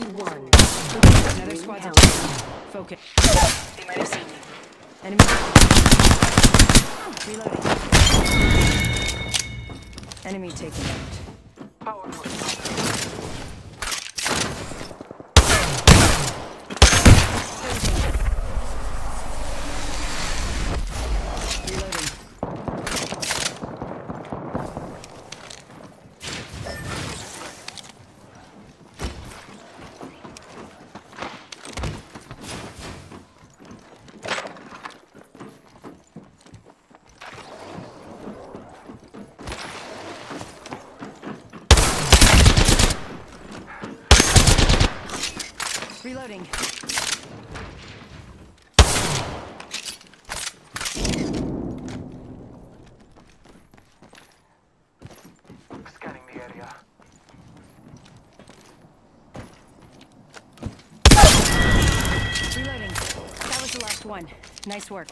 Round one. Another squad's out. Focus. They might have seen me. Enemy. Reloading. Enemy taken out. Power. Reloading. Scanning the area. Reloading. That was the last one. Nice work.